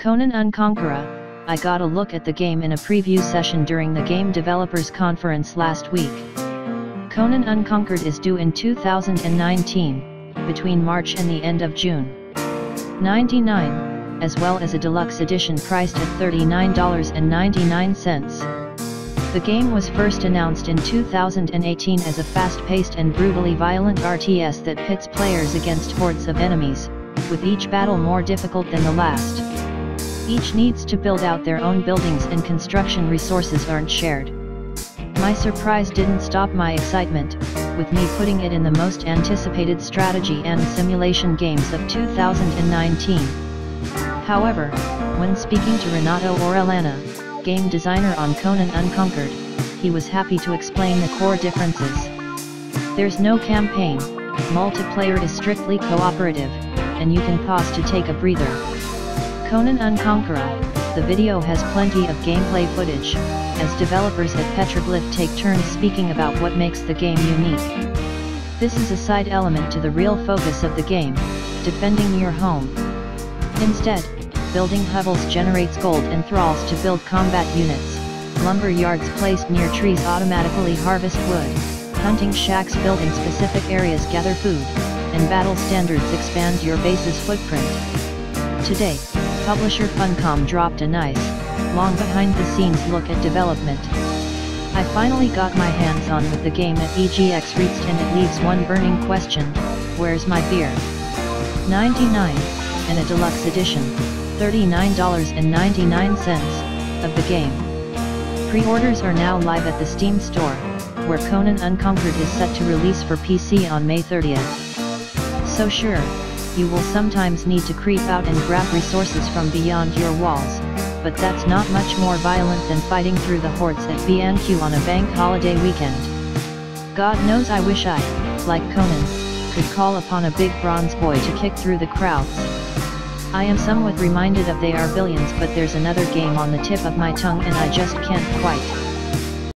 Conan Unconqueror, I got a look at the game in a preview session during the Game Developers Conference last week. Conan Unconquered is due in 2019, between March and the end of June. 99, as well as a deluxe edition priced at $39.99. The game was first announced in 2018 as a fast-paced and brutally violent RTS that pits players against hordes of enemies, with each battle more difficult than the last. Each needs to build out their own buildings and construction resources aren't shared. My surprise didn't stop my excitement, with me putting it in the most anticipated strategy and simulation games of 2019. However, when speaking to Renato Orellana, game designer on Conan Unconquered, he was happy to explain the core differences. There's no campaign, multiplayer is strictly cooperative, and you can pause to take a breather. Conan Unconqueror, the video has plenty of gameplay footage, as developers at Petroglyph take turns speaking about what makes the game unique. This is a side element to the real focus of the game, defending your home. Instead, building hovels generates gold and thralls to build combat units, lumber yards placed near trees automatically harvest wood, hunting shacks built in specific areas gather food, and battle standards expand your base's footprint. Today, publisher Funcom dropped a nice, long behind-the-scenes look at development. I finally got my hands on with the game at EGX Rezzed and it leaves one burning question, where's my beer? 99, and a deluxe edition, $39.99, of the game. Pre-orders are now live at the Steam store, where Conan Unconquered is set to release for PC on May 30th. So sure, you will sometimes need to creep out and grab resources from beyond your walls, but that's not much more violent than fighting through the hordes at B&Q on a bank holiday weekend. God knows I wish I, like Conan, could call upon a big bronze boy to kick through the crowds. I am somewhat reminded of They Are Billions but there's another game on the tip of my tongue and I just can't quite.